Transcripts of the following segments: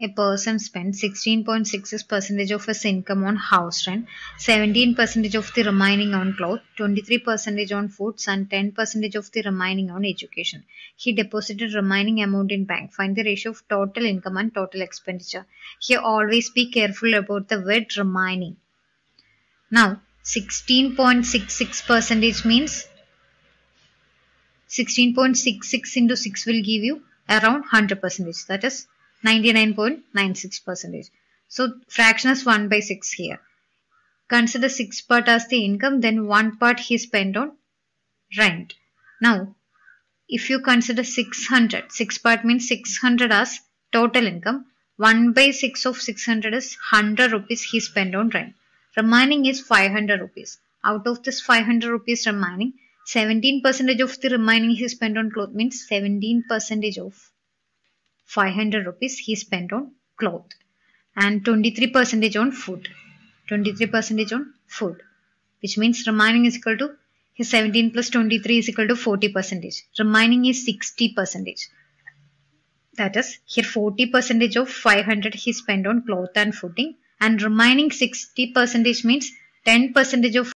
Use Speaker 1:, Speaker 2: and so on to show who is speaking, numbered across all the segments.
Speaker 1: a person spends 16.66 percentage of his income on house rent, 17 percentage of the remaining on clothes, 23 percentage on foods, and 10 percentage of the remaining on education. He deposited remaining amount in bank. Find the ratio of total income and total expenditure. Here, always be careful about the word remaining. Now, 16.66 percentage means 16.66 into 6 will give you around 100 percentage. That is 99.96 percentage. So fraction is 1 by 6 here. Consider 6 part as the income, then 1 part he spent on rent. Now, if you consider 600, 6 part means 600 as total income. 1 by 6 of 600 is 100 rupees he spent on rent. Remaining is 500 rupees. Out of this 500 rupees remaining, 17 percentage of the remaining he spent on cloth means 17 percentage of 500 rupees he spent on cloth and 23 percentage on food. 23 percentage on food which means remaining is equal to his 17 plus 23 is equal to 40 percentage. Remaining is 60 percentage. That is here 40 percentage of 500 he spent on cloth and footing and remaining 60 percentage means 10 percentage of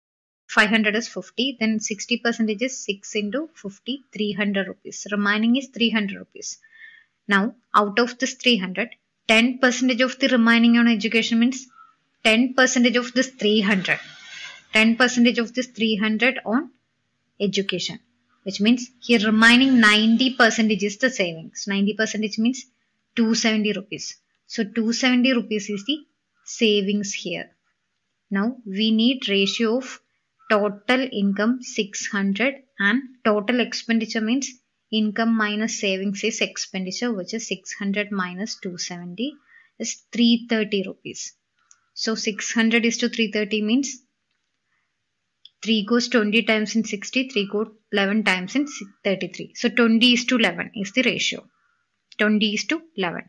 Speaker 1: 500 is 50 then 60 percentage is 6 into 50 300 rupees. Remaining is 300 rupees now out of this 300 10 percentage of the remaining on education means 10 percentage of this 300 10 percentage of this 300 on education which means here remaining 90 percentage is the savings. 90 percentage means 270 rupees. So 270 rupees is the savings here. Now we need ratio of total income 600 and total expenditure means income minus savings is expenditure which is 600 minus 270 is 330 rupees. So 600 is to 330 means 3 goes 20 times in 60 3 goes 11 times in 33 so 20 is to 11 is the ratio. 20 is to 11